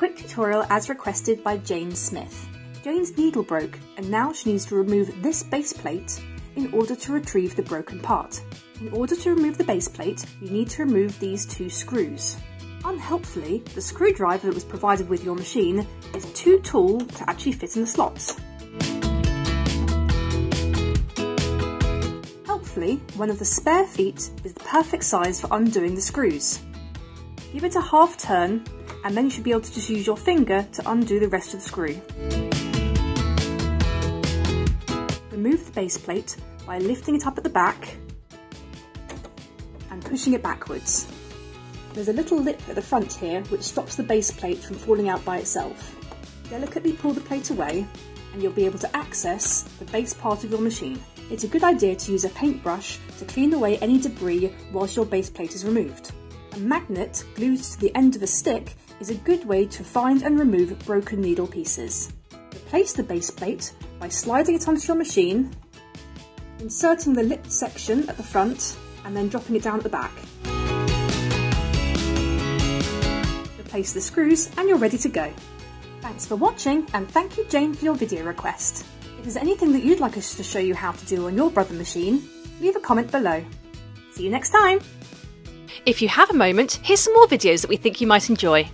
quick tutorial as requested by Jayne Smith. Jayne's needle broke and now she needs to remove this base plate in order to retrieve the broken part. In order to remove the base plate, you need to remove these two screws. Unhelpfully, the screwdriver that was provided with your machine is too tall to actually fit in the slots. Helpfully, one of the spare feet is the perfect size for undoing the screws. Give it a half turn and then you should be able to just use your finger to undo the rest of the screw. Remove the base plate by lifting it up at the back and pushing it backwards. There's a little lip at the front here which stops the base plate from falling out by itself. Delicately pull the plate away and you'll be able to access the base part of your machine. It's a good idea to use a paintbrush to clean away any debris whilst your base plate is removed. A magnet glued to the end of a stick is a good way to find and remove broken needle pieces. Replace the base plate by sliding it onto your machine, inserting the lip section at the front and then dropping it down at the back. Replace the screws and you're ready to go. Thanks for watching and thank you Jayne for your video request. If there's anything that you'd like us to show you how to do on your Brother machine, leave a comment below. See you next time! If you have a moment, here's some more videos that we think you might enjoy.